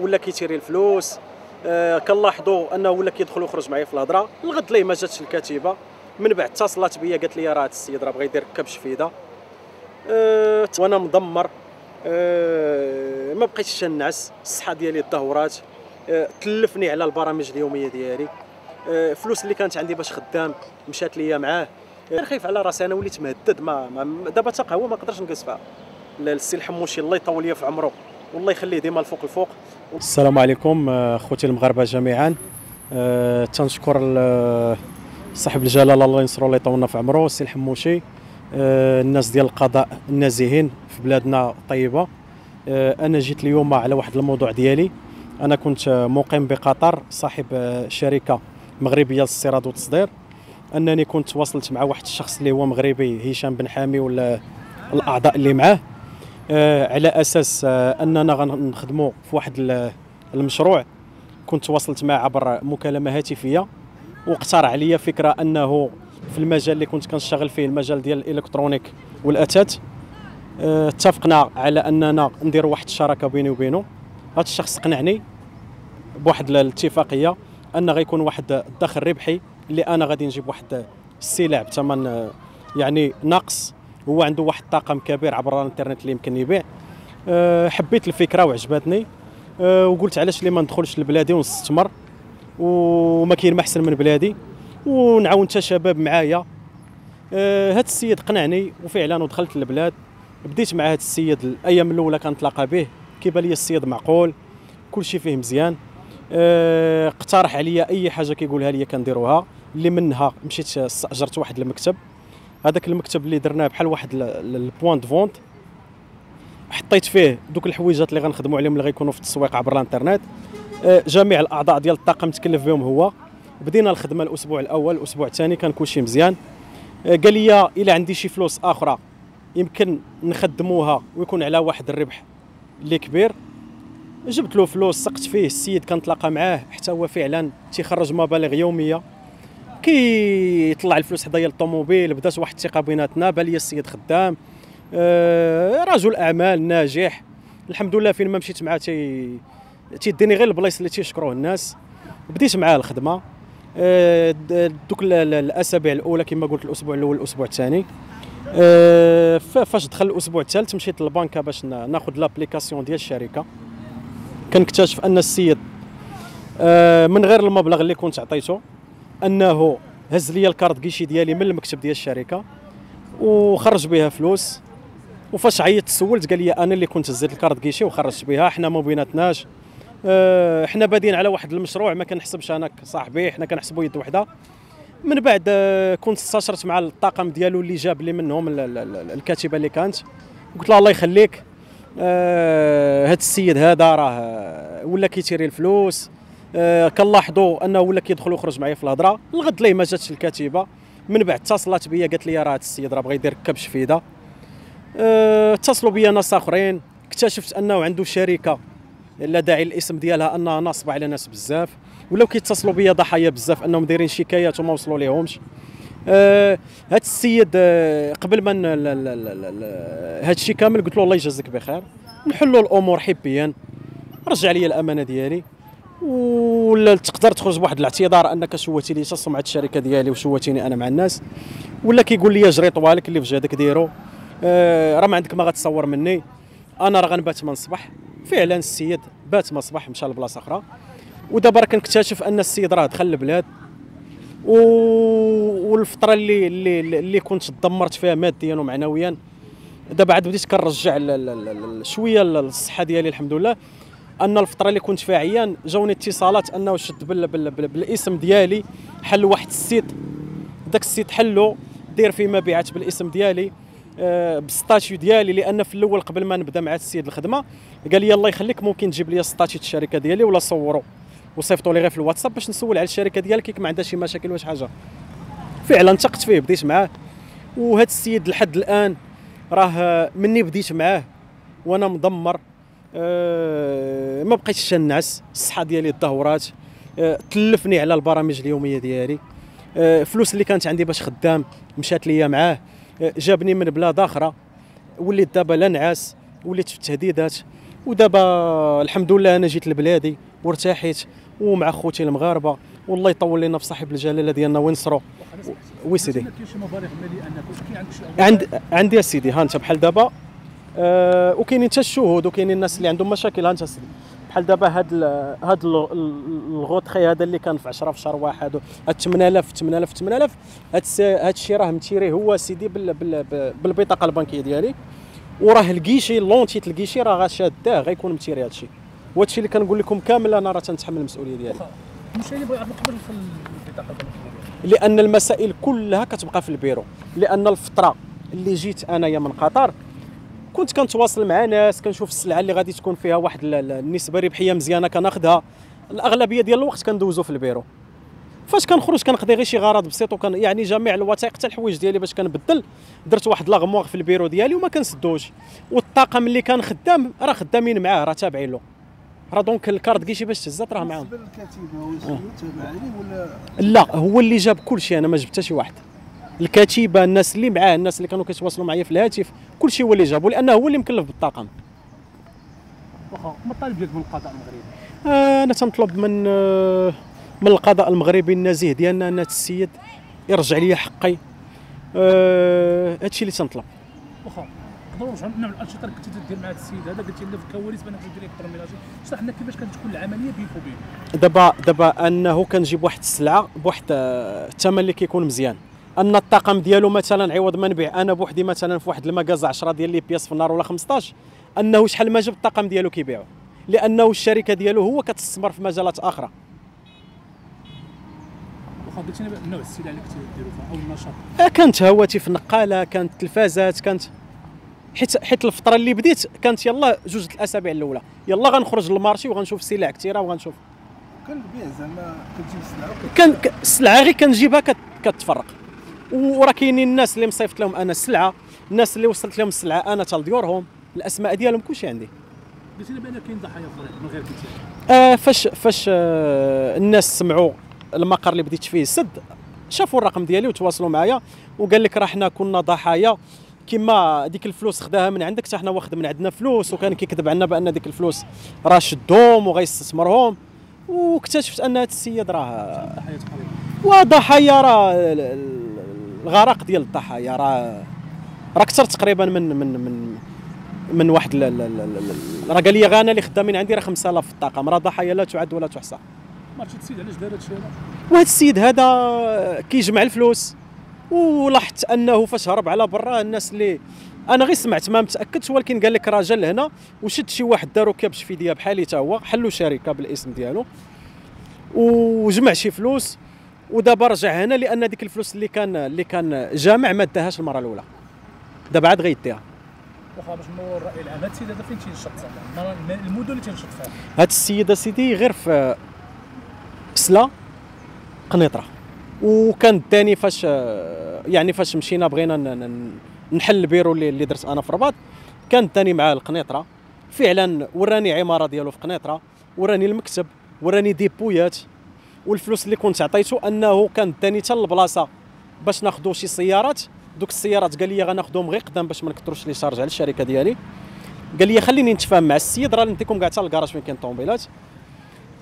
ولا كيتيري الفلوس. آه، كنلاحظوا أنه ولا كيدخل ويخرج معايا في الهضرة. الغد ليه ما جاتش الكاتبة. من بعد اتصلت بيا قالت لي راه هذا السيد راه بغى يدير كبش فيدا أه وأنا مدمر. أه ما بقيتش نعس. الصحة ديالي تدهورات. أه تلفني على البرامج اليومية ديالي. أه فلوس اللي كانت عندي باش خدام مشات ليا معاه. أه خايف على راسي. أنا وليت مهدد. ما, ما دابا حتى قهوه ما نقدرش نجلس فيها. السي الحموشي الله يطول ليا في عمره. والله يخليه ديما الفوق الفوق. السلام عليكم اخوتي المغاربة جميعا. أه تنشكر صاحب الجلالة الله ينصرو الله يطولنا في عمره السي الحموشي. أه الناس ديال القضاء النازهين في بلادنا طيبة. أه أنا جيت اليوم على واحد الموضوع ديالي. أنا كنت مقيم بقطر صاحب شركة مغربية للاستيراد والتصدير. أنني كنت تواصلت مع واحد الشخص اللي هو مغربي هشام بن حامي ولا الأعضاء اللي معاه. على أساس أه أننا غنخدموا في واحد المشروع. كنت تواصلت معه عبر مكالمة هاتفية واقترح عليا فكرة أنه في المجال اللي كنت كنشتغل فيه المجال ديال الإلكترونيك والاثاث أه اتفقنا على أننا ندير واحد الشراكة بيني وبينه هذا الشخص قنعني بواحد الاتفاقية أن غيكون واحد الدخل ربحي اللي أنا غادي نجيب واحد السلع بثمن يعني ناقص. هو عنده واحد الطاقم كبير عبر الانترنت اللي يمكن يبيع. أه حبيت الفكرة وعجبتني. أه وقلت علاش لي ما ندخلش لبلادي ونستثمر. وما كاين ما أحسن من بلادي. ونعاون حتى شباب معايا. أه هاد السيد قنعني وفعلا ودخلت للبلاد. بديت مع هاد السيد الأيام الأولى كنتلاقى به. كيبان لي السيد معقول. كل شيء فيه مزيان. أه اقترح عليا أي حاجة كيقولها لي كنديروها. اللي منها مشيت استاجرت واحد المكتب. هذاك المكتب اللي درناه بحال واحد ال point de vente حطيت فيه دوك الحويجات اللي غنخدموا عليهم اللي غيكونوا في التسويق عبر الانترنت. أه جميع الأعضاء ديال الطاقم تكلف بهم هو. بدينا الخدمة الأسبوع الأول الأسبوع الثاني كان كلشي مزيان. أه قال لي الا عندي شي فلوس آخرى يمكن نخدموها ويكون على واحد الربح اللي كبير. جبت له فلوس سقت فيه السيد كنتلاقى معاه حتى هو فعلا تيخرج مبالغ يومية. كيطلع الفلوس حدايا الطوموبيل بدات واحد الثقة بيناتنا بان لي السيد خدام. آه رجل أعمال ناجح. الحمد لله فين ما مشيت معاه تي تيديني غير البلايص اللي تيشكروه الناس. بديت معاه الخدمة. آه دوك الأسابيع الأولى كما قلت الأسبوع الأول الأسبوع الثاني. آه فاش دخل الأسبوع الثالث مشيت للبنكة باش ناخذ l'application ديال الشركة. كنكتشف أن السيد آه من غير المبلغ اللي كنت عطيته أنه هز لي ال carte guichet ديالي من المكتب ديال الشركة وخرج بها فلوس. وفاش عيطت سولت قال لي أنا اللي كنت هزيت ال carte guichet وخرجت بها حنا ما بيناتناش. آه حنا بادين على واحد المشروع ما كنحسبش أنا صاحبي حنا كنحسبوا يد وحدة. من بعد آه كنت استشرت مع الطاقم ديالو اللي جاب لي منهم الكاتبة اللي كانت. قلت له الله يخليك. آه هاد السيد هذا راه ولا كيتيري الفلوس. آه كنلاحظوا أنه ولا كيدخل ويخرج معايا في الهضرة. الغد ليه ما جاتش الكاتبة. من بعد اتصلت بيا قالت لي راه هذا السيد راه بغى يدير كبش فيدا آه اتصلوا بيا ناس آخرين. اكتشفت أنه عنده شركة لا داعي الاسم ديالها أنها ناصبة على ناس بزاف. ولاو كيتصلوا بيا ضحايا بزاف أنهم دايرين شكايات وما وصلوا ليهمش. آه هاد السيد آه قبل ما هاد الشيء كامل قلت له الله يجازيك بخير. نحلوا الأمور حبيا. رجع لي الأمانة ديالي. ولا تقدر تخرج بواحد الاعتذار انك شوهتي لي سمعه الشركة ديالي وشوهتيني أنا مع الناس. ولا كيقول لي جري طوالك اللي في جهدك ديرو. آه راه ما عندك ما غتصور مني. أنا راه غنبات من الصباح. فعلا السيد بات من الصباح مشى لبلاصة أخرى. ودابا راه كنكتشف أن السيد راه دخل البلاد. و... والفترة اللي اللي اللي كنت تدمرت فيها ماديا ومعنويا. دابا عاد بديت كنرجع شوية الصحه ديالي الحمد لله. أن الفترة اللي كنت فيها عيان جاوني اتصالات أنه شد بال بال بال بالاسم ديالي حل واحد ال site. داك ال site حلو دير فيه مبيعات بالاسم ديالي أه بال statut ديالي لأن في الأول قبل ما نبدأ مع السيد الخدمة قال لي الله يخليك ممكن تجيب لي statut الشركة ديالي ولا صورو وصيفطوا لي غير في الواتساب باش نسول على الشركة ديالك كيك ما عندها شي مشاكل واش حاجة. فعلا ثقت فيه بديت معاه. وهذا السيد لحد الآن راه مني بديت معاه وأنا مدمر. أه ما بقيتش نعس الصحة ديالي تدهورات أه تلفني على البرامج اليومية ديالي. أه فلوس اللي كانت عندي باش خدام مشات ليا معاه أه جابني من بلاد أخرى وليت دابا لا نعاس وليت في التهديدات ودابا الحمد لله أنا جيت لبلادي وارتحيت ومع خوتي المغاربة والله يطول لنا في صاحب الجلالة ديالنا وينصروا وي سيدي. عند عندي سيدي ها أنت بحال دابا آه وكاينين حتى الشهود وكاينين الناس اللي عندهم مشاكل ها انت سيدي بحال دابا هاد ال- هاد ال- ال- الغوطخي هذا اللي كان في 10 في شهر واحد هاد 8000 8000 8000 هاد الشيء راه متيري هو سيدي بال بال بال- بالبطاقة البنكية ديالي. وراه الكيشي لونتيت الكيشي راه غاشاداه غيكون متيري هاد الشيء وهاد الشيء اللي كنقول لكم كامل أنا راه تنتحمل المسؤولية ديالي. المشكل اللي بغى يعرف قبل في البطاقة البنكية لأن المسائل كلها كتبقى في البيرو. لأن الفترة اللي جيت أنايا من قطر كنت كنتواصل مع ناس كنشوف السلعة اللي غادي تكون فيها واحد ال- ال- النسبة ربحية مزيانة كناخذها الأغلبية ديال الوقت كندوزو في البيرو. فاش كنخرج كنقضي غير شي غرض بسيط وكان يعني جميع الوثائق حتى الحوايج ديالي باش كنبدل. درت واحد l'armoire في البيرو ديالي وما كنسدوش. والطاقم اللي كان خدام راه خدامين معاه راه تابعين له. راه donc la carte guichet باش تهزات راه معاهم. بالنسبة تابع عليه ولا لا هو اللي جاب كل شيء أنا ما جبت حتى شي واحد. l'équipe الناس اللي معاه الناس اللي كانوا كيتواصلوا معايا في الهاتف كل شيء هو اللي جابه لأنه هو اللي مكلف بالطاقم. واخا ما الطالب ديالك من القضاء المغربي؟ آه أنا تنطلب من آه من القضاء المغربي النزيه ديالنا إن السيد يرجع لي حقي. آه هادشي اللي تنطلب. واخا نقدروا نرجعوا نوع الانشطه اللي كنتي تدير مع هذا السيد هذا؟ قلتي لنا في الكواليس بانك تدير أكثر من شرح لنا كيفاش كتكون العملية بينك وبينه. دابا دابا أنه كنجيب واحد السلعة بواحد آه، الثمن اللي كيكون مزيان. أن الطاقم ديالو مثلا عوض ما نبيع أنا بوحدي مثلا في واحد المكازا 10 ديال لي بياس في النهار ولا 15 أنه شحال ما جاب الطاقم ديالو كيبيعو؟ لأنه الشركة ديالو هو كتستثمر في مجالات أخرى. واخا قلتي لنا نوع السلعه اللي كنتي ديروا فيها أو النشاط. آه، كانت هواتف نقاله كانت تلفازات كانت حيت حيت الفترة اللي بديت كانت يلا جوج الأسابيع الأولى يلا غنخرج للمارشي وغنشوف سلع كثيره وغنشوف. كان البيع زعما كتجيب السلعة كان السلعة غير كنجيبها كت- كتفرق. وراه كاينين الناس اللي مصيفط لهم أنا السلعة الناس اللي وصلت لهم السلعة أنا تال ديورهم الأسماء ديالهم كلشي عندي. قلتي لنا بان كاين ضحايا في من غير قلتي آه فاش فاش آه الناس سمعوا المقر اللي بديت فيه السد شافوا الرقم ديالي وتواصلوا معايا وقال لك راه حنا كنا ضحايا. كما ديك الفلوس خداها من عندك حتى حنا واخد من عندنا فلوس وكان كيكذب علينا بأن ديك الفلوس راه شدهم وغيستثمرهم. واكتشفت أن هذا السيد راه ضحايا تقريبا. وضحايا راه الغرق ديال الضحايا راه راه أكثر تقريبا من من من من واحد راه قال لي غانا اللي خدامين عندي راه 5000 في الطاقم راه ضحايا لا تعد ولا تحصى. ما عرفتش السيد علاش دار هذا؟ وهذا السيد هذا كيجمع الفلوس ولاحظت أنه فاش هرب على برا الناس اللي أنا غير سمعت ما متأكدش ولكن قال لك راه جا لهنا وشد شي واحد دارو كبش في ديا بحالي تا هو حلوا شركة بالاسم ديالو وجمع شي فلوس ودابا رجع هنا لأن ديك الفلوس اللي كان اللي كان جامع ما داهاش المرة الأولى. دابا عاد غيديها. واخا باش نور الرأي العام. هذا السيد هذا فين تينشط المدن اللي تينشط فيها. هاد السيد سيدي غير في سلا قنيطرة. وكان الثاني فاش يعني فاش مشينا بغينا نحل البيرو اللي, اللي درت أنا في الرباط كان الثاني مع القنيطرة. فعلا وراني عمارة ديالو في قنيطرة وراني المكتب وراني ديبويات. والفلوس اللي كنت عطيته أنه كان داني حتى البلاصه باش ناخذوا شي سيارات. دوك السيارات قال لي غناخذهم غير قدام باش ما نكثروش les charges على الشركة ديالي. قال لي خليني نتفاهم مع السيد راه نديكم كاع حتى الكراج فين كاين الطوموبيلات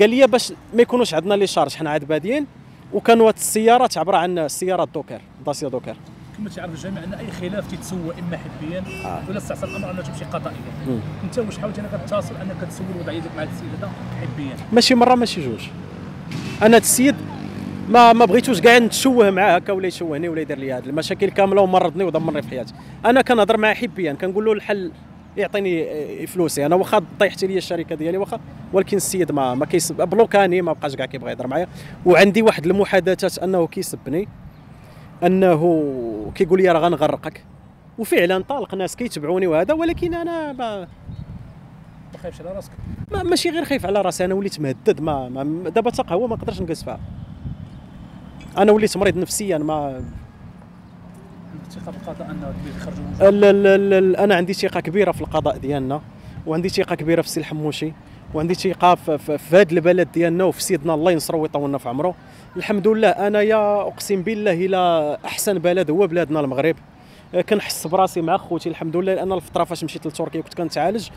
قال لي باش ما يكونوش عندنا les charges حنا عاد بادين وكانوا هاد السيارات عبارة عن سيارات دوكر داسيا دوكر. كما تعرف الجميع ان أي خلاف تيتسوى إما حبيا آه. ولا استعصى الأمر أنه تمشي قضائيا. أنت واش حاولت انك تتصل أنك تسول وضعيتك مع هذا السيد هذا حزبيا ماشي مرة ماشي جوج. أنا السيد ما ما بغيتوش كاع نتشوه معاه هكا ولا يشوهني ولا يدير لي هاد المشاكل كاملة ومرضني ودمرني في حياتي. أنا كنهضر معاه حبيا كنقول له الحل يعطيني آه، فلوسي. أنا واخا طيحت لي الشركة ديالي واخا ولكن السيد ما ما كيس بلوكاني ما بقاش كاع كيبغي يهضر معايا. وعندي واحد المحادثات أنه كيسبني. أنه كيقول لي راه غنغرقك. وفعلا طالق ناس كيتبعوني وهذا ولكن أنا ما خايفش على راسك. ما ماشي غير خايف على راسي أنا وليت مهدد ما, ما دابا حتى قهوه ما نقدرش نجلس فيها. أنا وليت مريض نفسيا ما ثقه بالقضاء أنه يخرجوا أنا عندي ثقة كبيرة في القضاء ديالنا وعندي ثقة كبيرة في السي الحموشي وعندي ثقة في, هذا البلد ديالنا وفي سيدنا الله ينصرو ويطولنا في عمره. الحمد لله أنا يا أقسم بالله إلى أحسن بلد هو بلادنا المغرب. كنحس براسي مع خوتي الحمد لله لأن الفترة فاش مشيت لتركيا كنت كنتعالج.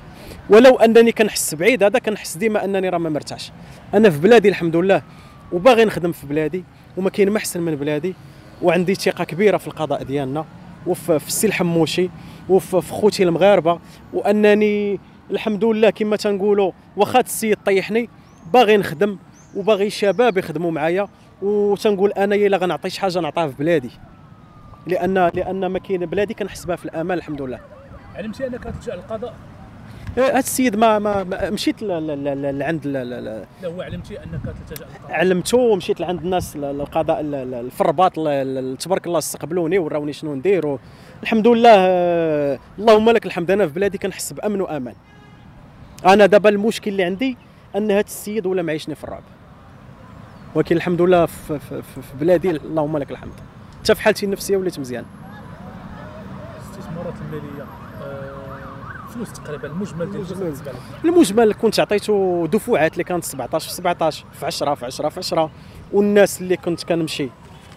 ولو أنني كنحس بعيد هذا كنحس ديما أنني راه ما مرتاحش. أنا في بلادي الحمد لله وباغي نخدم في بلادي وما كاين ما أحسن من بلادي وعندي ثقة كبيرة في القضاء ديالنا وفي في السي الحموشي وفي في خوتي المغاربة وأنني الحمد لله كما تنقولوا واخا السيد طيحني باغي نخدم وباغي شباب يخدموا معايا وتنقول أنا إلا غنعطي شي حاجة نعطيها في بلادي. لأن لأن ما كاين بلادي كنحس بها في الامان الحمد لله. علمتي أنك تلجا للقضاء هذا السيد ما, ما, مشيت لعند لا هو علمتي أنك تلجا علمته ومشيت لعند الناس القضاء ال- ال- في الرباط تبارك الله استقبلوني وراوني شنو ندير الحمد لله آه، اللهم لك الحمد. أنا في بلادي كنحس بامن وأمان. أنا دابا المشكل اللي عندي أن هذا السيد ولا معيشني في الرعب. ولكن الحمد لله في, في, في بلادي اللهم لك الحمد. حتى في حالتي النفسية وليت مزيان. الاستثمارات المالية آه، فلوس تقريبا المجمل ديال المجمل. كنت عطيته دفعات اللي كانت 17 في 17 في 10 في 10 في 10 والناس اللي كنت كنمشي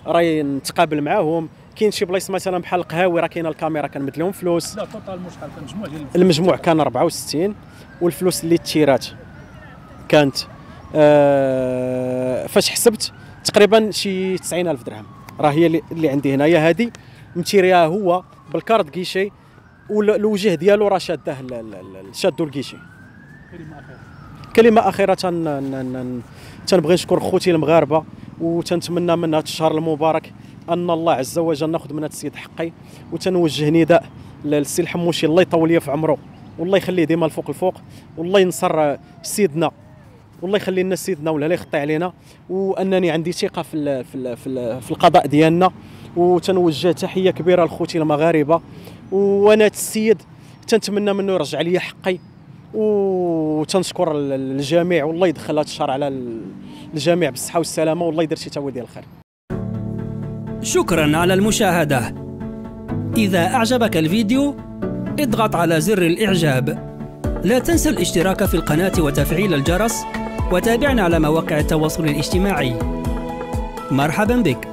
راي نتقابل معاهم. كاين شي بلايص مثلا بحال القهاوي راه كاينة الكاميرا كنمد لهم فلوس. la totale شحال كان مجموع ديال. المجموع كان 64 والفلوس اللي تيرات كانت آه فاش حسبت تقريبا شي 90000 درهم. راه هي اللي, عندي هنايا. هذه متيريها هو بالكارت كيشي والوجه ديالو راه شاده شادو الكيشي. كلمة أخيرة كلمه اخيره تنبغي نشكر خوتي المغاربة وتنتمنى من هذا الشهر المبارك أن الله عز وجل ناخذ من هذا السيد حقي وتنوجه نداء للسي الحموشي. الله يطول في عمره والله يخليه ديما الفوق الفوق والله ينصر سيدنا والله يخلي لنا سيدنا ولا لا يخطي علينا. وأنني عندي ثقة في ال في ال في, ال في القضاء ديالنا. وتنوجه تحية كبيرة لخوتي المغاربة. وأنا السيد تنتمنى منه يرجع لي حقي. وتنشكر ال- الجميع. والله يدخل هذا الشهر على ال- الجميع بالصحة والسلامة. والله يدير شي تاوي ديال الخير. شكرا على المشاهدة. إذا أعجبك الفيديو اضغط على زر الإعجاب. لا تنسى الاشتراك في القناة وتفعيل الجرس. وتابعنا على مواقع التواصل الاجتماعي. مرحبا بك.